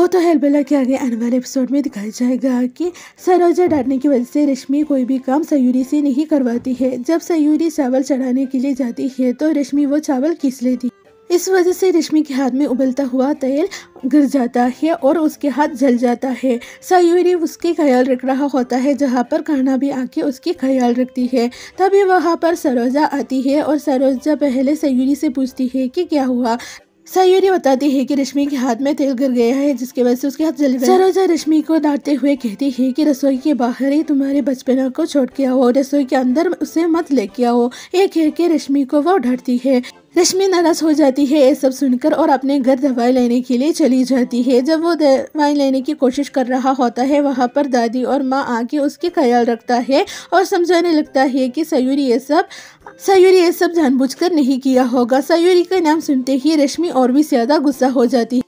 वो तो हेलबेला के आगे आने वाले एपिसोड में दिखाया जाएगा कि सरोजा डांटने की वजह से रश्मि कोई भी काम सयूरी से नहीं करवाती है। जब सयूरी चावल चढ़ाने के लिए जाती है तो रश्मि वो चावल खींच लेती इस वजह से रश्मि के हाथ में उबलता हुआ तेल गिर जाता है और उसके हाथ जल जाता है। सयूरी उसके ख्याल रख रहा होता है, जहाँ पर कहना भी आके उसकी ख्याल रखती है। तभी वहाँ पर सरोजा आती है और सरोजा पहले सयूरी से पूछती है कि क्या हुआ? सयूरी बताती है कि रश्मि के हाथ में तेल गिर गया है, जिसके वजह से उसके हाथ जल गया सरोजा रश्मि को डांटते हुए कहती है कि रसोई के बाहर ही तुम्हारे बचपना को छोड़ के आओ, रसोई के अंदर उसे मत लेके आओ। ये कह के रश्मि को वो डरती है। रश्मि नाराज़ हो जाती है ये सब सुनकर और अपने घर दवाई लेने के लिए चली जाती है। जब वो दवाई लेने की कोशिश कर रहा होता है, वहाँ पर दादी और माँ आके उसके ख्याल रखता है और समझाने लगता है कि सयूरी ये सब, सयूरी ये सब जानबूझकर नहीं किया होगा। सयूरी का नाम सुनते ही रश्मि और भी ज़्यादा गुस्सा हो जाती है।